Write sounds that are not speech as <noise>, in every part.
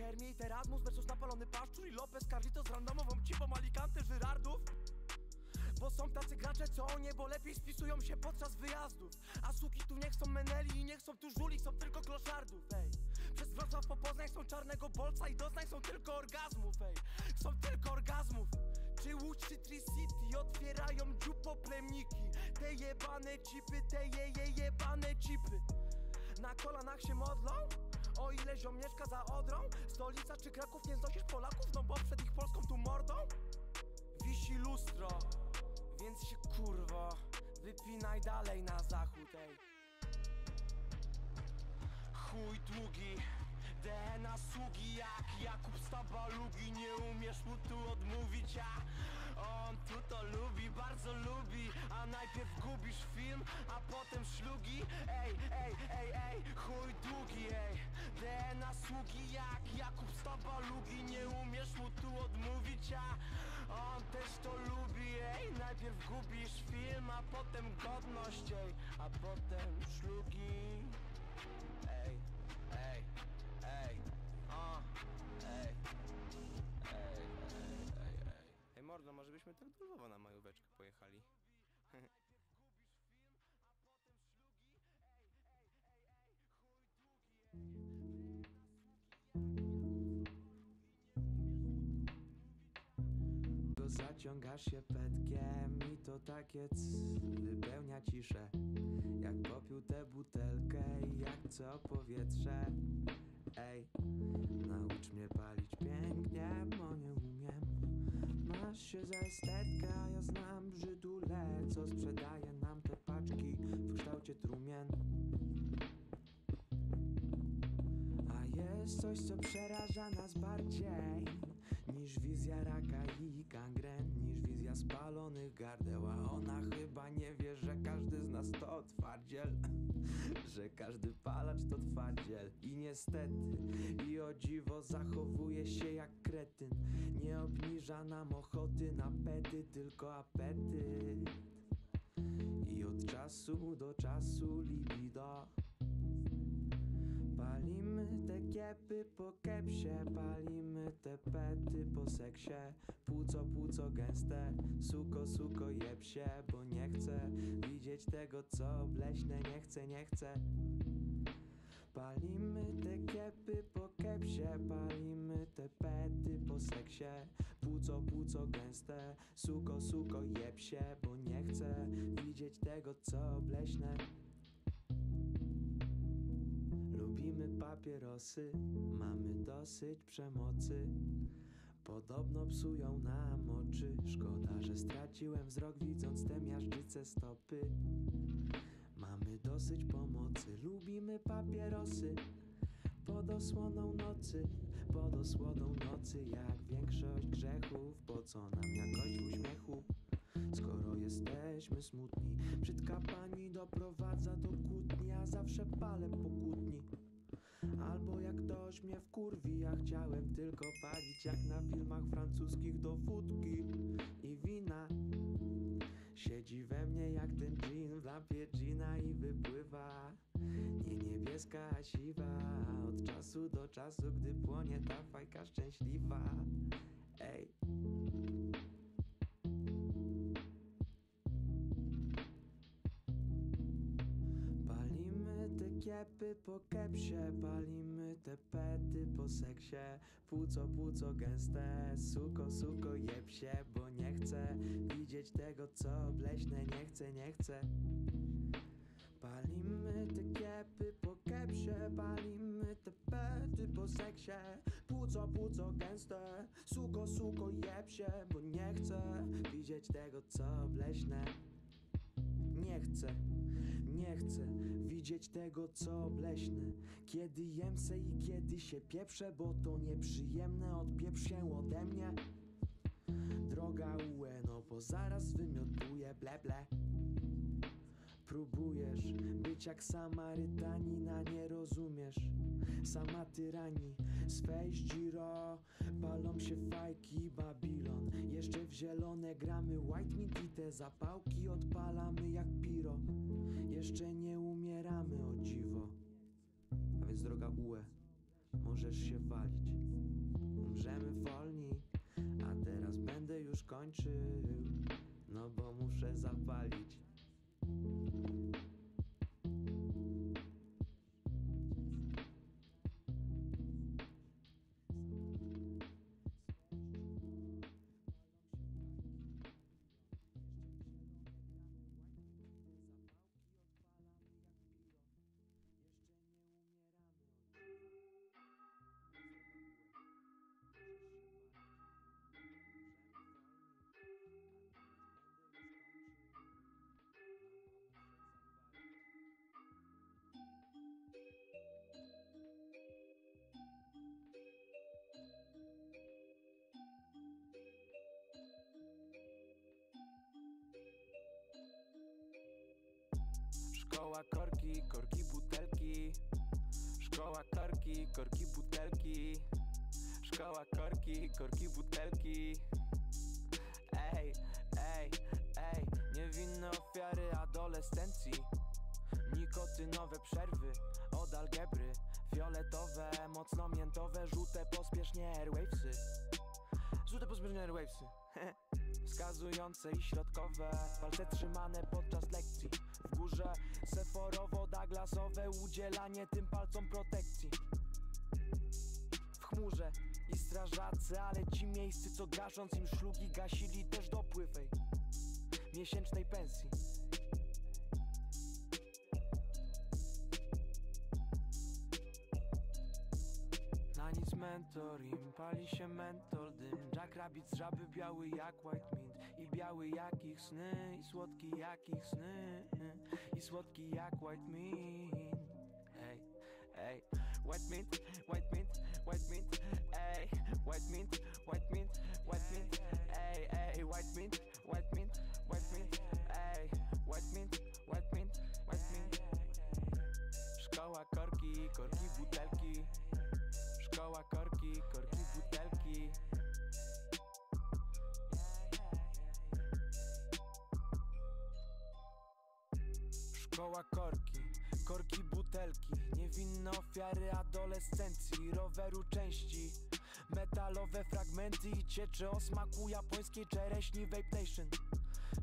Kermie i Terasmus versus napalony paszczur i Lopez Carlito z randomową cipą Alicante Żyrardów. Bo są tacy gracze, co o niebo lepiej spisują się podczas wyjazdów. A suki tu nie chcą meneli i nie chcą tu żuli, są tylko kloszardów, ej. Przez Wrocław po Poznań są czarnego bolca i doznań są tylko orgazmów, ej. Są tylko orgazmów. Czy Łódź, czy Tri-City otwierają dziupo plemniki? Te jebane cipy, te je, je jebane cipy Na kolanach się modlą? O ile ziom mieszka za Odrą? Stolica czy Kraków nie znosisz Polaków? No bo przed ich Polską tu mordą Wisi lustro więc się kurwo wypinaj dalej na zachód, ej Chuj długi, DNA sługi jak Jakub Stabalugi Nie umiesz mu tu odmówić, a on tu to lubi, bardzo lubi A najpierw gubisz film, a potem szlugi. Ej, ej, ej, ej, chuj długi, ej. DNA sługi jak Jakub Stabalugi Nie umiesz mu tu odmówić, a on też to lubi, ej. Najpierw gubisz film, a potem godność, ej. A potem szlugi ej, byśmy tak Lwowa na majóweczkę pojechali. <laughs> Zaciągasz się petkiem i to takie c Wypełnia ciszę. Jak popił tę butelkę i jak co powietrze. Ej, naucz mnie palić pięknie, bo nie się za estetkę, a ja znam brzydule Co sprzedaje nam te paczki w kształcie trumien. A jest coś, co przeraża nas bardziej Niż wizja raka i gangren Wizja spalonych gardeł A ona chyba nie wie, że każdy z nas to twardziel. <laughs> Że każdy palacz to twardziel. I niestety, i o dziwo zachowuje się jak kretyn. Nie obniża nam ochoty na pety, tylko apetyt. I od czasu do czasu libido. Palimy te kiepy po kepsie Palimy te pety po seksie Płuco, płuco gęste. Suko, suko jeb się Bo nie chcę widzieć tego co bleśne Nie chcę, nie chcę. Palimy te kiepy po kepsie Palimy te pety po seksie. Płuco, płuco gęste Suko, suko jeb się Bo nie chcę widzieć tego co bleśne. Lubimy papierosy, mamy dosyć przemocy. Podobno psują nam oczy. Szkoda, że straciłem wzrok, widząc te miażdżyce stopy. Mamy dosyć pomocy, lubimy papierosy. Pod osłoną nocy, pod osłoną nocy, jak większość grzechów, po co nam jakość uśmiechu? Skoro jesteśmy smutni, brzydka pani doprowadza do kłótni, a zawsze palę po kłótni. Albo jak ktoś mnie wkurwi, ja chciałem tylko palić jak na filmach francuskich do wódki. I wina. Siedzi we mnie jak ten dżin w lampie gina i wypływa. Nie niebieska, a siwa. Od czasu do czasu, gdy płonie ta fajka szczęśliwa. Ej kiepy po kepsie Palimy te pety po seksie. Płuco, płuco gęste Suko, suko jeb się Bo nie chcę widzieć tego co bleśne Nie chcę, nie chcę. Palimy te kiepy po kepsie Palimy te pety po seksie. Płuco, płuco gęste Suko, suko jeb się Bo nie chcę widzieć tego co bleśne. Nie chcę, nie chcę widzieć tego co bleśne. Kiedy jem se i kiedy się pieprzę Bo to nieprzyjemne, odpieprz się ode mnie. Droga UE, no bo zaraz wymiotuję ble ble Próbujesz być jak Samarytanina, nie rozumiesz? Sama tyrani, swej giro Palą się fajki Babilon. Jeszcze w zielone gramy white meat i te zapałki odpalamy jak piro. Jeszcze nie umieramy o dziwo. A więc droga UE, możesz się walić. Powolni A teraz będę już kończył No bo muszę zapalić Szkoła korki, korki butelki. Szkoła korki, korki butelki. Szkoła korki, korki butelki. Ej, ej, ej Niewinne ofiary adolescencji. Nikotynowe przerwy od algebry. Fioletowe, mocno miętowe, żółte pospiesznie airwavesy. Żółte pospiesznie airwavesy <laughs> Wskazujące i środkowe. Palce trzymane podczas lekcji. W górze seforowo-douglasowe Udzielanie tym palcom protekcji. W chmurze i strażacy Ale ci miejscy co gasząc im szlugi Gasili też dopływ ej, Miesięcznej pensji mentor im pali się mentol dym. Jack Rabbit z żaby biały jak white mint. I biały jak ich sny I słodki jak ich sny I słodki jak white mint. Ej, ej. White mint, white mint, white mint Ej, white mint, white mint, white mint Szkoła korki, korki butelki Niewinne ofiary adolescencji Roweru części. Metalowe fragmenty i ciecze o smaku japońskiej czereśni Vape Nation.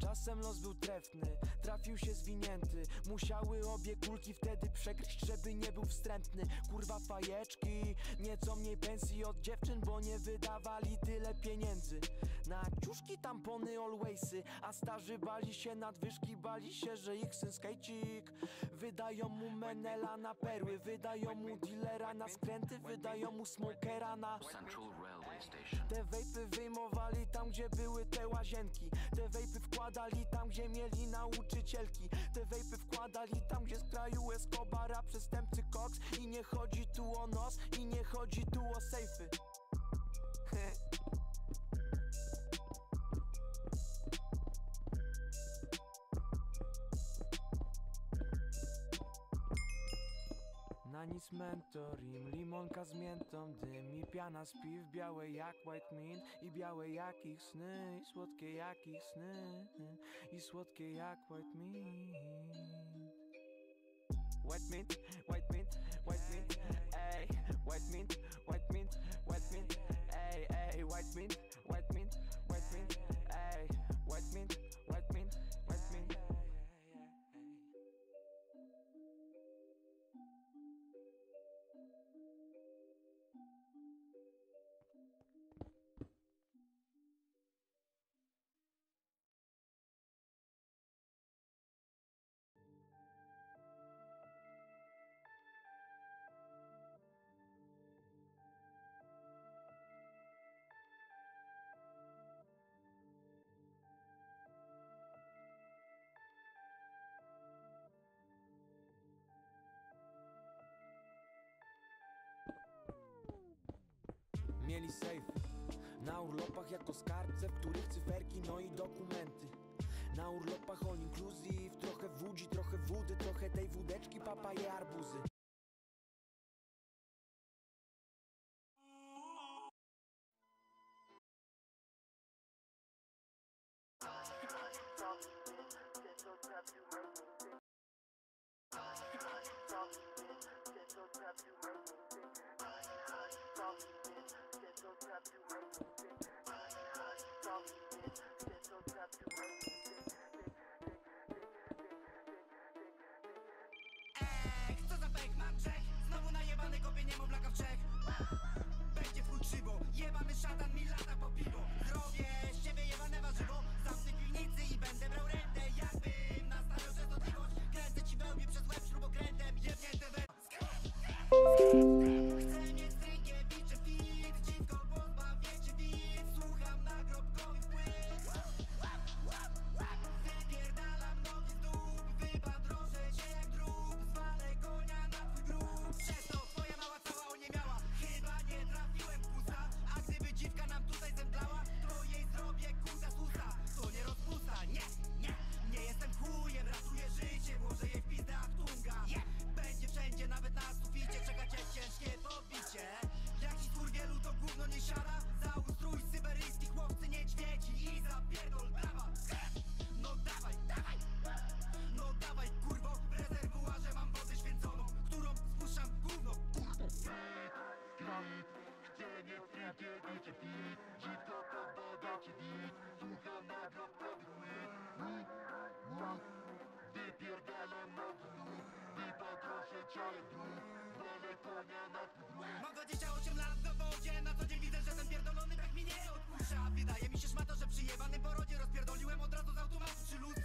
Czasem los był trefny, trafił się zwinięty. Musiały obie kulki wtedy przegryźć, żeby nie był wstrętny. Kurwa fajeczki, nieco mniej pensji od dziewczyn Bo nie wydawali tyle pieniędzy. Na ciuszki, tampony, alwaysy A starzy bali się nadwyżki, bali się, że ich syn skejcik Wydają mu menela na perły Wydają mu dealera na skręty Wydają mu smokera na te wejpy wyjmowali tam, gdzie były te łazienki. Te wejpy wkładali tam, gdzie mieli nauczycielki Te wejpy wkładali tam, gdzie z kraju Escobara. Przestępcy koks i nie chodzi tu o nos I nie chodzi tu o sejfy <laughs> Na nic mentor im, limonka z miętą Dym i piana z piw, białe jak white mint I białe jak ich sny, i słodkie jak ich sny I słodkie jak white mint. White mint, white mint, white mint Mieli na urlopach jako skarbce, w których cyferki, no i dokumenty. Na urlopach all inclusive, trochę wódzi, trochę wody, trochę tej wódeczki, papaje, arbuzy. Tiptoe tap to raise. Hush, hush, soft spit. Tiptoe tap to raise. Na co dzień widzę, że ten pierdolony brak mi nie odpuszcza. Wydaje mi się szmato, że przy jebanym porodzie Rozpierdoliłem od razu z automatu przy ludzku